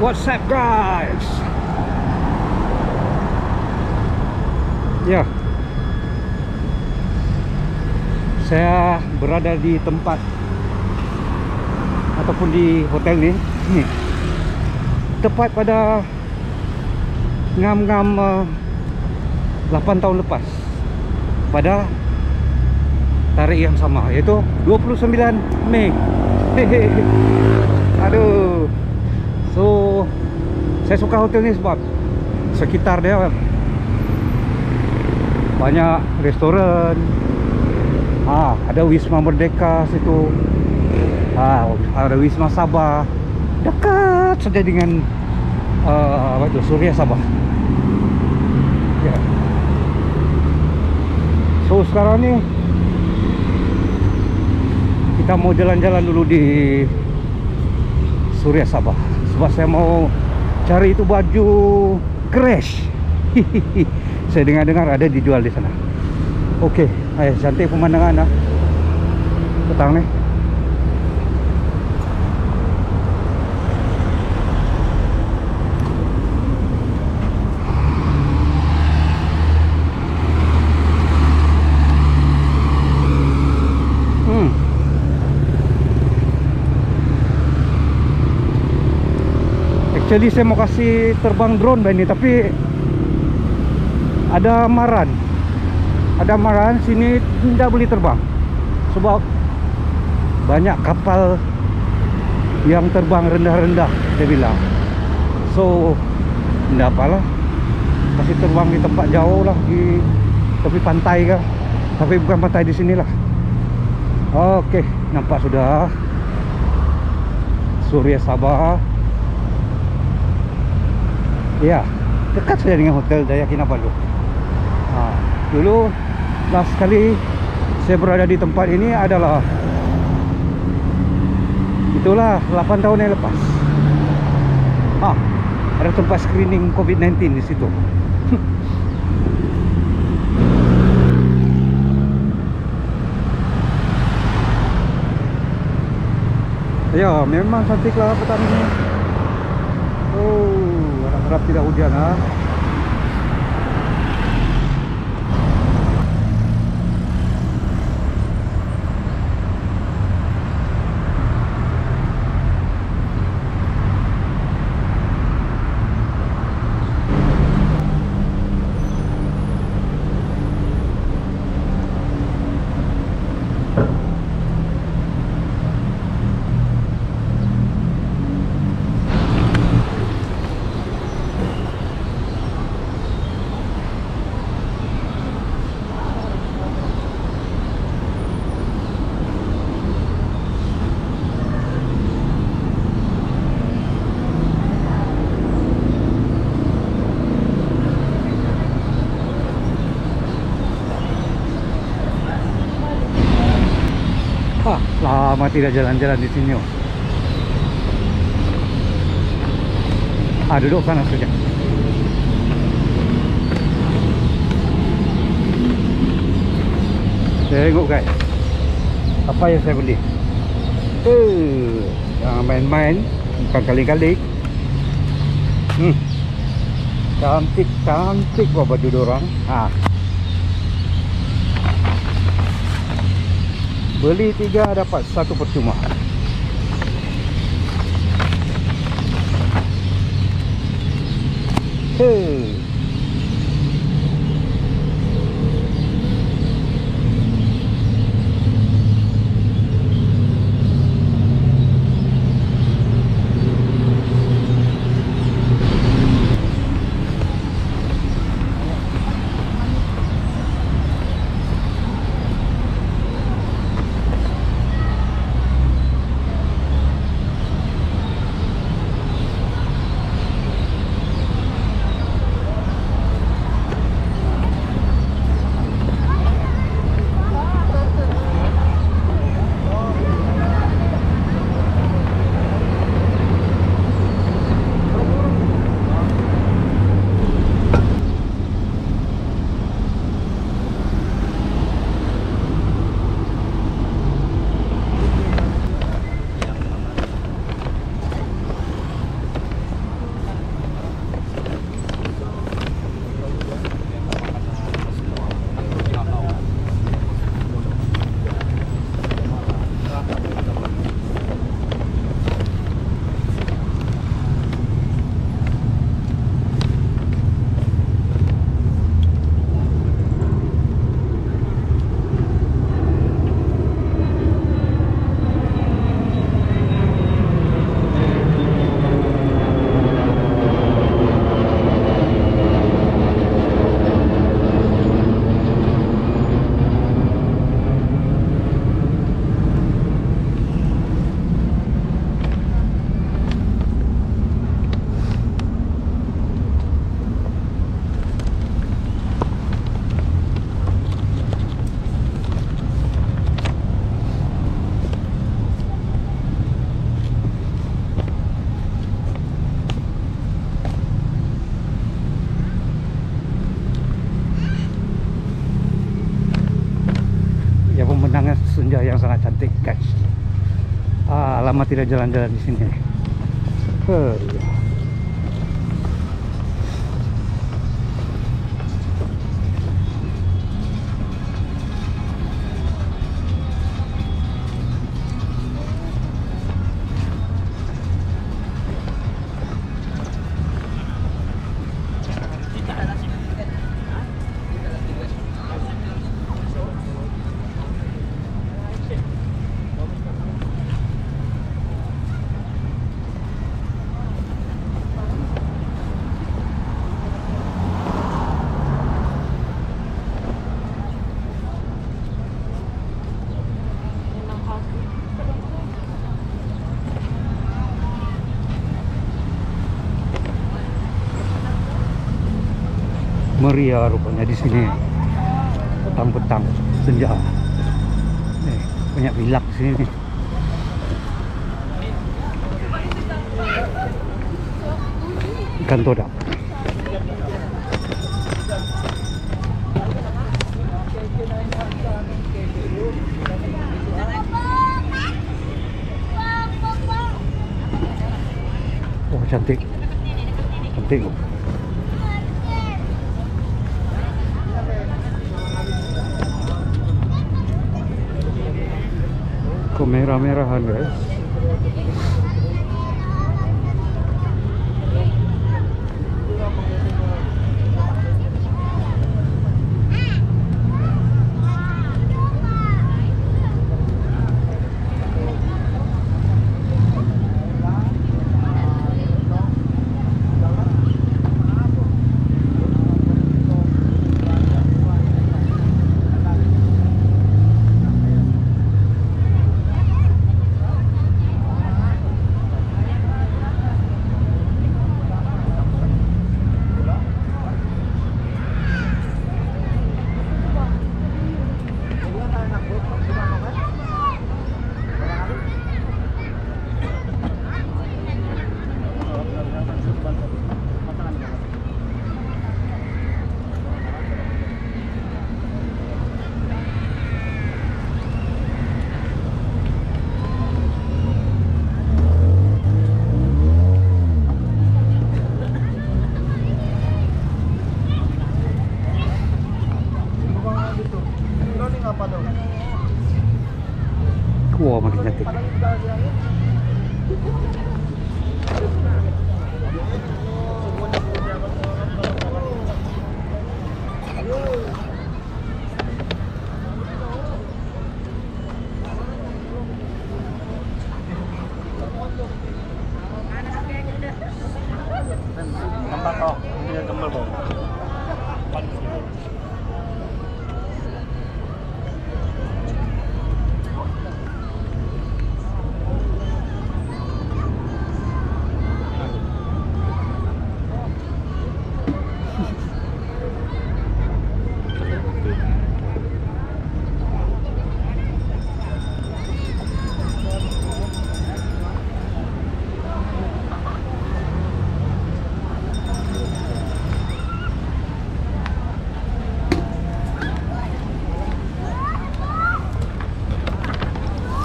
What's up guys? Ya. Saya berada di tempat ataupun di hotel ni. Ni. Tepat pada ngam-ngam uh, 8 tahun lepas. Pada tarikh yang sama iaitu 29 Mei. Hehehe. Aduh. So saya suka hotel ni sebab sekitar dia banyak restoran. Ah, ada Wisma Merdeka situ. Ah, ada Wisma Sabah. Dekat saja dengan uh, apa itu Surya Sabah. Ya. So sekarang ni kita mau jalan-jalan dulu di Surya Sabah sebab saya mau cari itu baju crash. Saya dengar-dengar ada dijual di sana. Okey, eh, cantik pemandangan lah petang ni Actually saya mau kasih terbang drone ni tapi ada maran. Ada maran sini tidak boleh terbang. Sebab banyak kapal yang terbang rendah-rendah dia bilang. So tidak apalah. Kasih terbang di tempat jauh lah di tepi pantai ke. Tapi bukan pantai di sinilah. Okey, nampak sudah. Surya Sabah. Ya, dekat saja dengan hotel Daya Kinabalu. Ha, dulu last kali saya berada di tempat ini adalah itulah 8 tahun yang lepas. Ha, ada tempat screening COVID-19 di situ. Ya, memang cantiklah petang ini. Oh, harap-harap tidak hujan ha. Ah, lama tidak jalan-jalan di sini. Oh. Ah, duduk sana saja. Tengok guys. Apa yang saya beli? Eh, jangan main-main. Bukan kali-kali. Hmm. Cantik, cantik baju dorang. Ah. Beli tiga dapat satu percuma Hei. Lama tidak jalan-jalan di sini huh. Meriah rupanya di sini. Petang-petang senja. Eh, banyak bilak di sini ikan todak oh cantik. Cantik मेरा मेरा हाल है। Wah makin cantik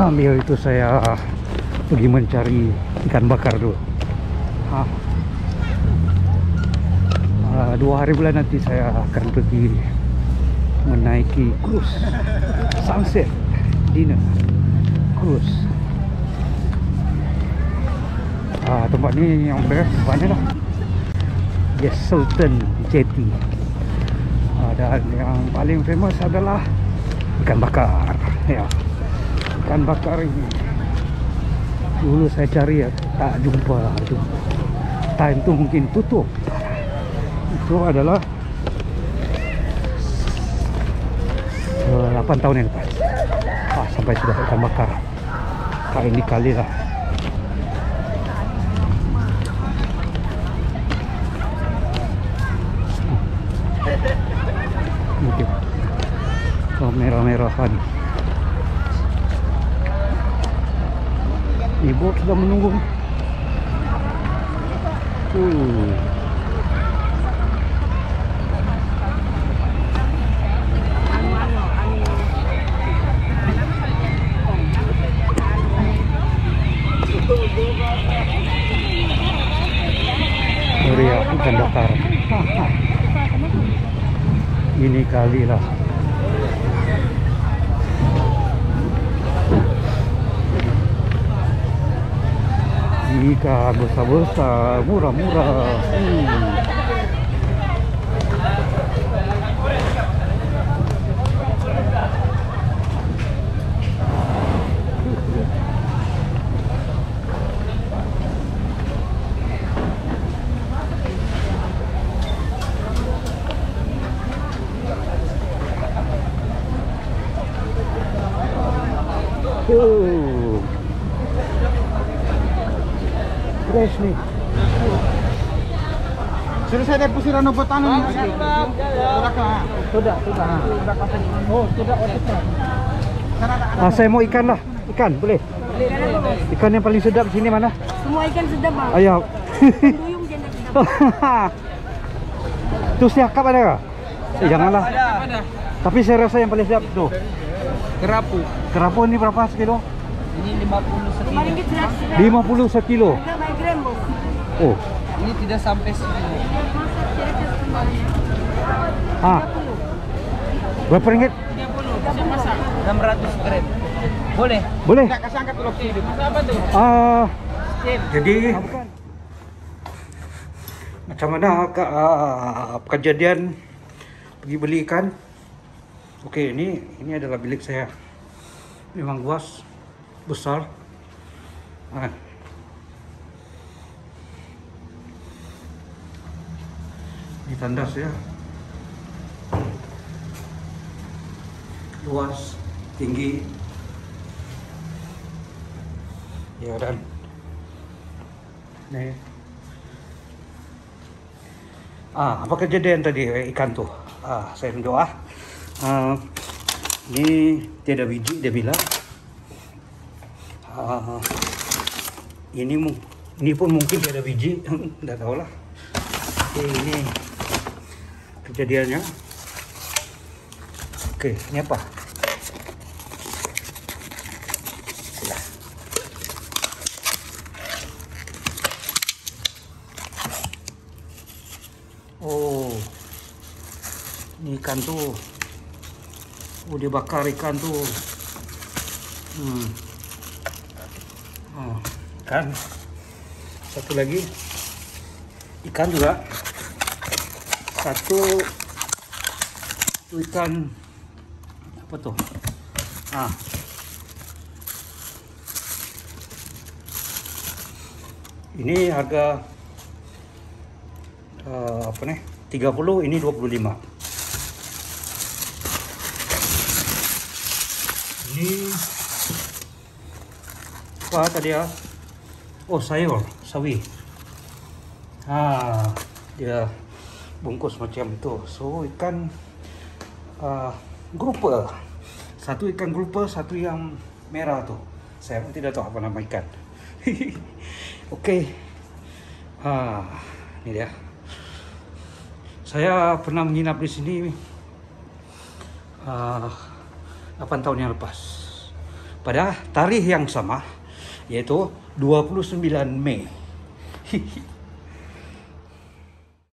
Ambil itu saya pergi mencari ikan bakar dulu. Ah. Ah, Dua hari bulan nanti saya akan pergi menaiki cruise Sunset Dinner Cruise. Ah, Tempat ni yang best banyak lah. Yes Sultan Jetty. Ah, Dan yang paling famous adalah Ikan bakar. Ya Ikan bakar ini. Dulu saya cari ya Tak jumpa. Tu. Time tu mungkin tutup. Itu adalah uh, 8 tahun yang lepas. Ah, Sampai sudah ikan bakar. Kali ini kali lah. Mungkin. Oh merah-merahan Bot sudah menunggu. Uh. Ini kali lah ikan besar-besar murah-murah hmm. Oh. Nih. Suruh saya deposit ano po tanong niyo. Sudah ka. Sudah, sudah. Oh, sudah otot na. Ah, saya mau ikan lah. Ikan, boleh? Ikan yang paling sedap sini mana? Semua ikan sedap bang. Ayo. Duyung je nak sedap. tu siakap ada kah? Eh, janganlah. Tapi saya rasa yang paling sedap tu. Kerapu. Kerapu ni berapa sekilo? Ini 50 sekilo. Lima ringgit seratus. 50 sekilo. Oh. Ini tidak sampai sekilo. Ah. Berapa ringgit? 600 gram. Boleh? Boleh? Tidak kasangka tulog kilo. Apa tuh? Ah, Steam. jadi macam mana kak ah, kejadian pergi beli ikan? Okey, ini ini adalah bilik saya. Memang luas, besar. Ah. Tandas ya. Luas, tinggi. Ya dan Nih. Ah, apa kejadian tadi eh, ikan tuh? Ah, saya mendoa. Ah, ini tiada biji dia bilang. Ah, ini ini pun mungkin tiada biji, tidak tahu lah. Ini kejadiannya. Oke, ini apa? Oh, ikan tuh. Oh, dia bakar ikan tuh. Hmm. Oh, ikan. Satu lagi. Ikan juga. Satu. Ikan. Apa tuh? Ah. Ini harga uh, apa nih 30 ini 25 ini apa tadi ya oh sayur sawi ah dia bungkus macam itu so ikan uh, grouper satu ikan grouper satu yang merah tuh saya pun tidak tahu apa nama ikan Oke. Ah, ini dia. Saya pernah menginap di sini ah, 8 tahun yang lepas. Pada tarikh yang sama yaitu 29 Mei.